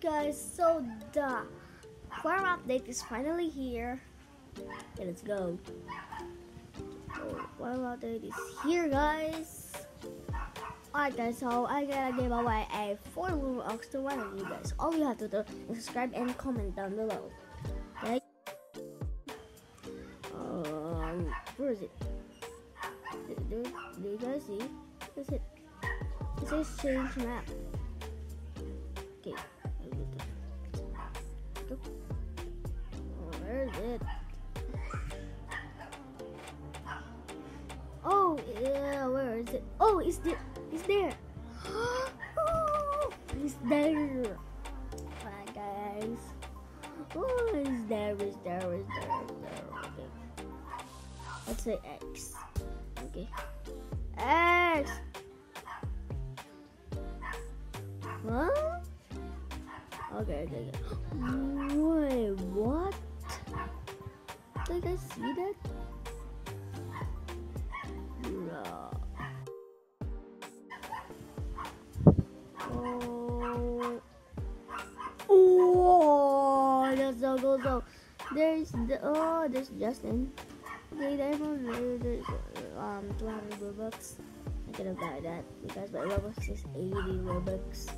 guys, so the farm update is finally here. Okay, let's go. So, farm update is here, guys. Alright, guys, so I gotta give away a 4 Lunar Ox to one of you guys. All you have to do is subscribe and comment down below. Okay? Um, where is it? Do, do, do you guys see? Is it? It says change map. It? Oh, yeah, where is it? Oh, it's there. It's there. oh, it's there. Hi, guys. Oh, it's there, it's there, it's there, it's there. Okay. Let's say X. Okay. X! Huh? Okay, okay, okay. Wait, what? You guys see that? No. Oh. Oh, that's so cool. So there's the oh, there's Justin. Okay, there's um 200 Robux. I'm gonna buy that because my Robux is 80 Robux.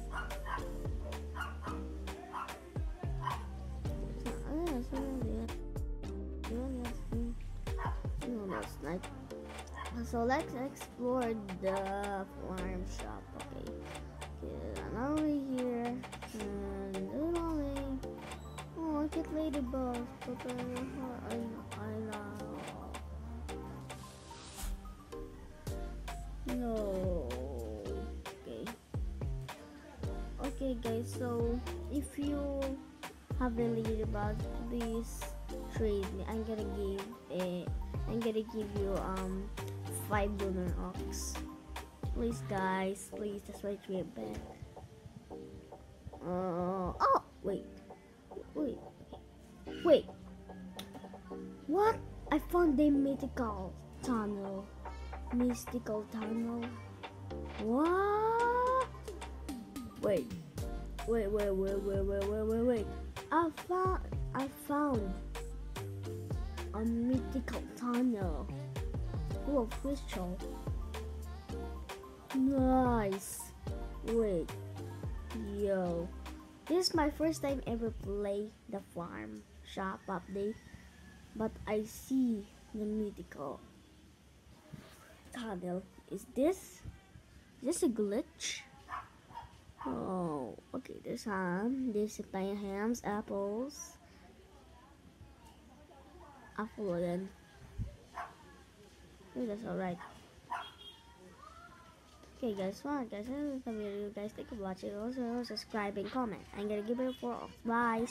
Like, so let's explore the farm shop. Okay, okay I'm over here, and only oh, look at ladybugs. But I, I know. No. Okay. Okay, guys. So if you have a ladybug, please trade me. I'm gonna give a. I'm gonna give you um five lunar ox. Please, guys. Please, that's why trade back. Uh, oh, wait, wait, wait. What? I found the mythical tunnel. Mystical tunnel. What? Wait, wait, wait, wait, wait, wait, wait, wait, wait. I found, I found a mythical tunnel full of crystal. Nice. Wait, yo, this is my first time ever play the farm shop update, but I see the mythical tunnel. Is this? Is this a glitch? Oh, okay. There's ham. Um, There's tiny hams, apples, apple again. Okay, that's alright. Okay, guys, well, guys, this is the video. Guys, thank you for watching. Also, subscribe and comment. I'm gonna give it a four. Bye.